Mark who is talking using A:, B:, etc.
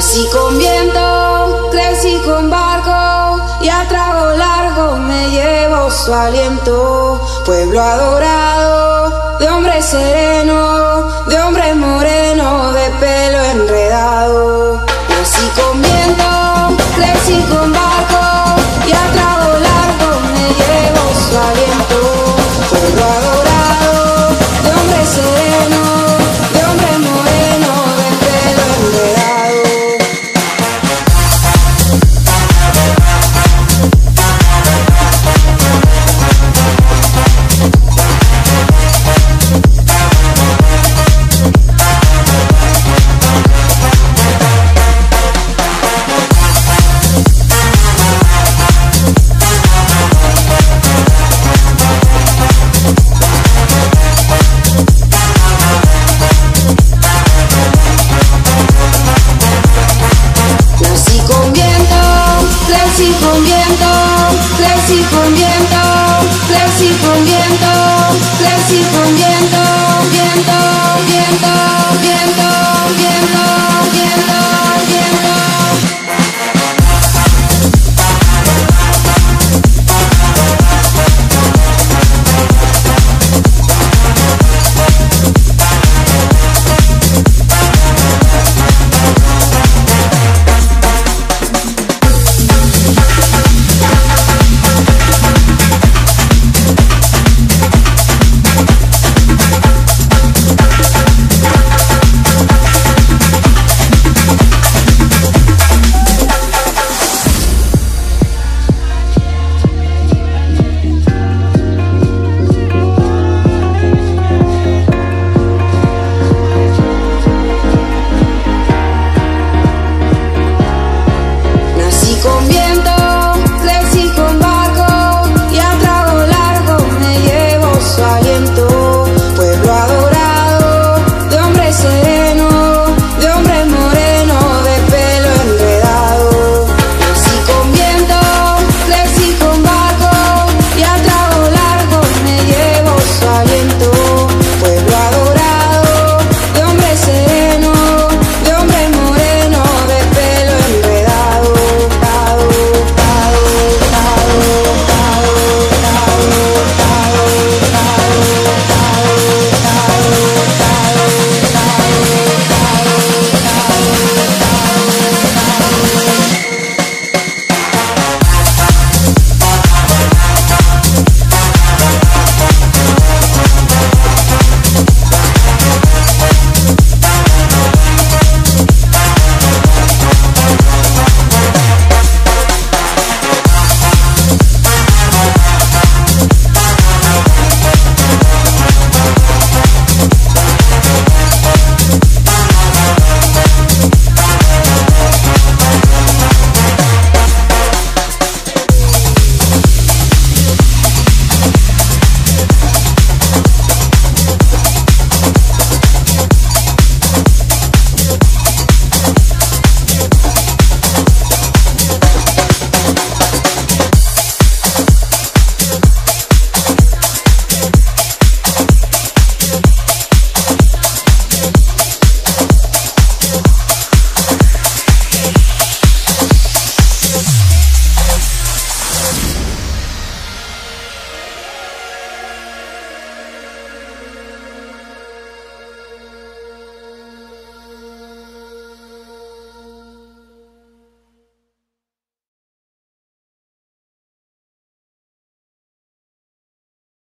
A: Nací con viento, crecí con barco y a trago largo me llevo su aliento. Pueblo adorado, de hombre sereno, de hombre moreno, de con flexi con viento, flexi con viento, flexi con viento.